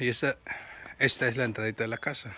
y esta, esta es la entradita de la casa.